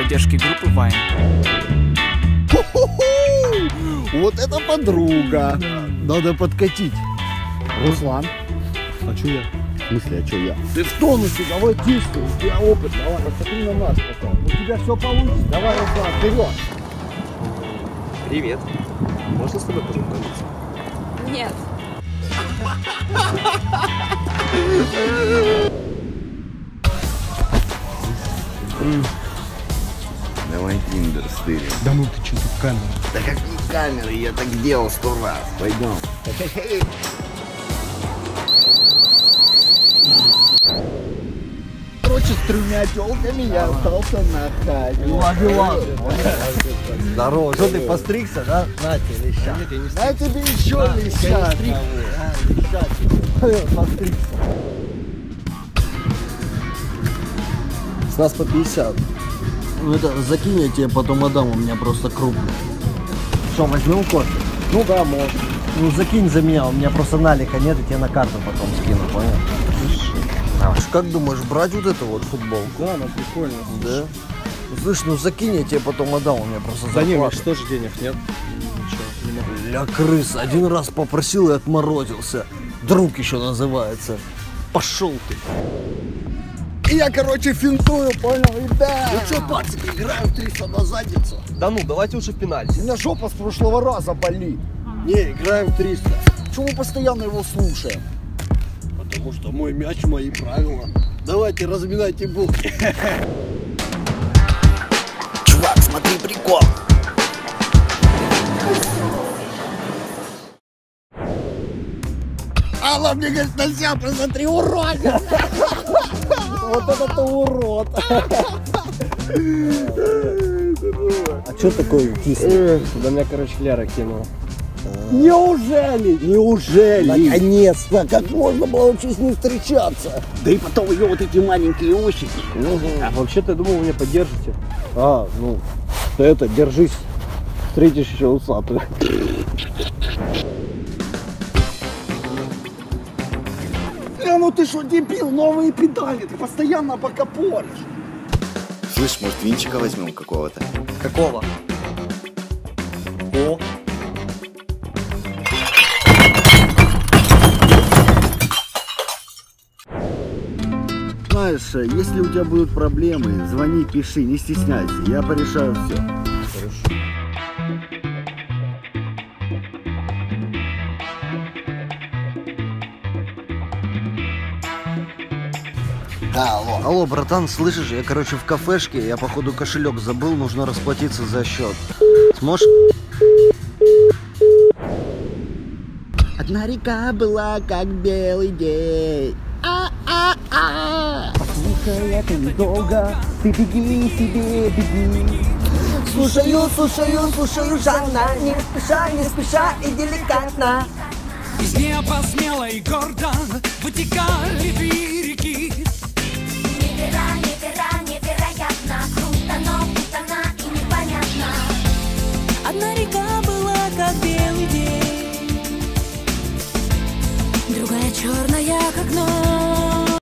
поддержки группы Вайн. Вот это подруга. Надо подкатить. Руслан. А что я? В смысле, а что я? Ты в тонусе, давай действуй. У тебя опыт, давай, посмотри на нас потом. У тебя все получится. Давай, Руслан, вперед. Привет. Можно с тобой познакомиться? Нет. Давай Тиндер стырим. Да ну ты что тут камера? Да какие камеры, я так делал сто раз. Пойдем. Короче, с тремя телками я остался на хате. Ладно, ладно. Здорово, что ты постригся, да? На тебе леща. А тебе еще лещат. Постригся. С нас по 50. Ну это закинь, я тебе потом отдам, у меня просто крупный. Что, возьмем кофе? Ну да, может. Ну закинь за меня, у меня просто налика нет, и тебе на карту потом скину, понял? А как думаешь, брать вот эту вот футболку? Да, ну прикольно. Да. Слышь, ну закинь, я тебе потом отдам, у меня просто Да не, зарплата. же тоже денег нет. Ничего, не могу. Ля крыс, один раз попросил и отморозился. Друг еще называется. Пошел ты. И я, короче, финтую, понял, ребят. Ну что, пацаны, играем в 300 на задницу. Да ну, давайте уже в У пенальти. меня жопа с прошлого раза болит. Не, играем в 300. Чего мы постоянно его слушаем? Потому что мой мяч, мои правила. Давайте разминайте булки. Чувак, смотри прикол. Алла мне говорит, себя посмотри, урод! Вот это-то урод! А что такое кислый? Туда меня, короче, Лера кинула. Неужели? Неужели? Наконец-то! Как можно было вообще с ним встречаться? Да и потом ее вот эти маленькие усики. А вообще-то я думал, вы меня поддержите. А, ну, ты это, держись. Встретишь еще усатую. Да ну ты что, дебил, новые педали, ты постоянно пока поришь. Слышь, может, винчика возьмем какого-то? Какого? О, Знаешь, если у тебя будут проблемы, звони, пиши, не стесняйся, я порешаю все. Да, алло. Алло, братан, слышишь, я, короче, в кафешке, я, походу, кошелек забыл, нужно расплатиться за счет. Сможешь? Одна река была, как белый день. А-а-а! Послушай, это недолго, ты беги себе, беги. Слушаю, слушаю, слушаю Жанна Не спеша, не спеша и деликатно Из неба смело и гордо вытекали две реки. как ночь.